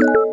you